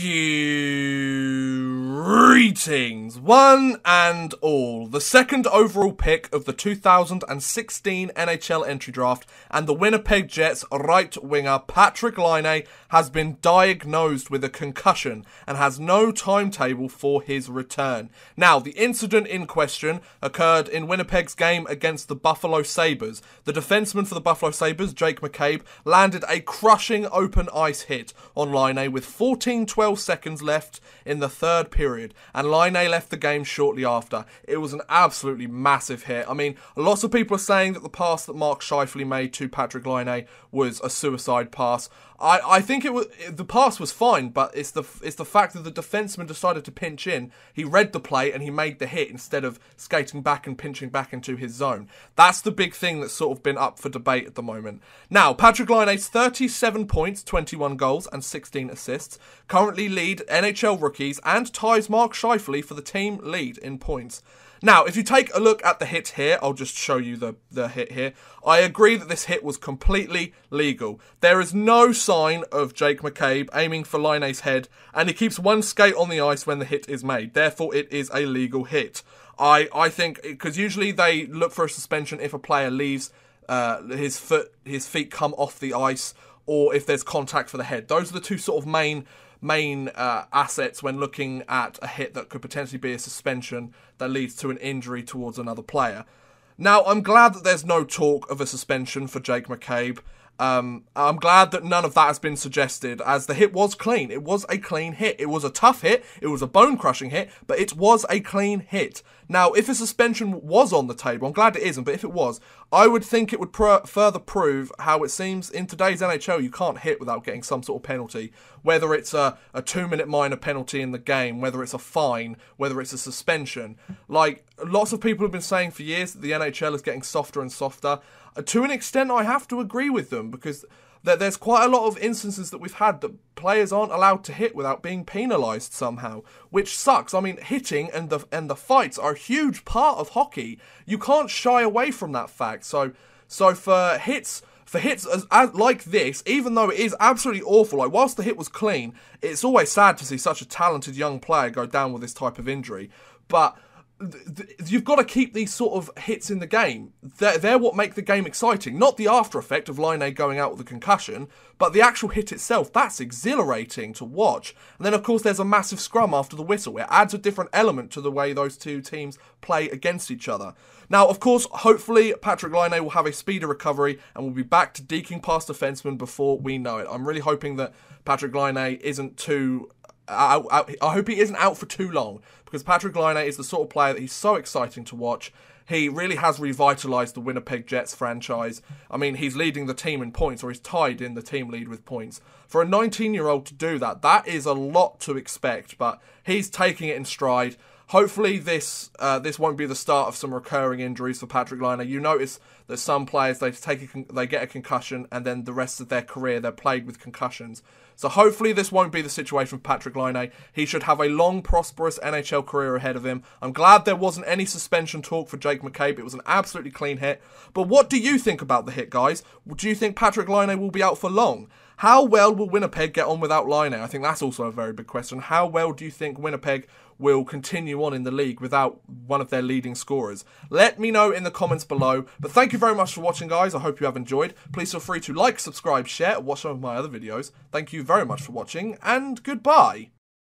Gee. Greetings, one and all. The second overall pick of the 2016 NHL entry draft and the Winnipeg Jets right winger Patrik Laine has been diagnosed with a concussion and has no timetable for his return. Now, the incident in question occurred in Winnipeg's game against the Buffalo Sabres. The defenseman for the Buffalo Sabres, Jake McCabe, landed a crushing open ice hit on Laine with 14 12 seconds left in the third period, and Laine left the game shortly after. It was an absolutely massive hit. I mean, lots of people are saying that the pass that Mark Scheifele made to Patrik Laine was a suicide pass. I, I think it was the pass was fine, but it's the it's the fact that the defenseman decided to pinch in. He read the play and he made the hit instead of skating back and pinching back into his zone. That's the big thing that's sort of been up for debate at the moment. Now, Patrik Laine's 37 points, 21 goals, and 16 assists currently lead NHL rookies and ties Mark Scheifele for the team lead in points. Now, if you take a look at the hit here, I'll just show you the, the hit here. I agree that this hit was completely legal. There is no sign of Jake McCabe aiming for Laine's head, and he keeps one skate on the ice when the hit is made. Therefore, it is a legal hit. I, I think, because usually they look for a suspension if a player leaves uh, his foot, his feet come off the ice, or if there's contact for the head. Those are the two sort of main main uh, assets when looking at a hit that could potentially be a suspension that leads to an injury towards another player. Now, I'm glad that there's no talk of a suspension for Jake McCabe. Um, I'm glad that none of that has been suggested, as the hit was clean. It was a clean hit. It was a tough hit. It was a bone crushing hit, but it was a clean hit. Now, if a suspension was on the table, I'm glad it isn't, but if it was, I would think it would pr- further prove how it seems in today's NHL you can't hit without getting some sort of penalty. Whether it's a, a two minute minor penalty in the game, whether it's a fine, whether it's a suspension. Like, lots of people have been saying for years that the NHL is getting softer and softer. Uh, to an extent, I have to agree with them because that there's quite a lot of instances that we've had that players aren't allowed to hit without being penalised somehow, which sucks. I mean, hitting and the and the fights are a huge part of hockey. You can't shy away from that fact. So so for hits for hits as, as, like this, even though it is absolutely awful, like whilst the hit was clean, it's always sad to see such a talented young player go down with this type of injury. But you've got to keep these sort of hits in the game. They're, they're what make the game exciting. Not the after effect of Laine going out with a concussion, but the actual hit itself. That's exhilarating to watch. And then, of course, there's a massive scrum after the whistle. It adds a different element to the way those two teams play against each other. Now, of course, hopefully, Patrik Laine will have a speedy recovery and will be back to deking past defensemen before we know it. I'm really hoping that Patrik Laine isn't too out, out, I hope he isn't out for too long because Patrik Laine is the sort of player that he's so exciting to watch. He really has revitalised the Winnipeg Jets franchise. I mean, he's leading the team in points, or he's tied in the team lead with points. For a 19 year old to do that, that is a lot to expect, but he's taking it in stride. Hopefully, this uh, this won't be the start of some recurring injuries for Patrik Laine. You notice that some players they take con- they get a concussion and then the rest of their career they're plagued with concussions. So hopefully this won't be the situation with Patrik Laine. He should have a long, prosperous NHL career ahead of him. I'm glad there wasn't any suspension talk for Jake McCabe. It was an absolutely clean hit. But what do you think about the hit, guys? Do you think Patrik Laine will be out for long? How well will Winnipeg get on without Laine? I think that's also a very big question. How well do you think Winnipeg will continue on in the league without one of their leading scorers? Let me know in the comments below. But thank you very much for watching, guys. I hope you have enjoyed. Please feel free to like, subscribe, share, watch some of my other videos. Thank you very much for watching, and goodbye.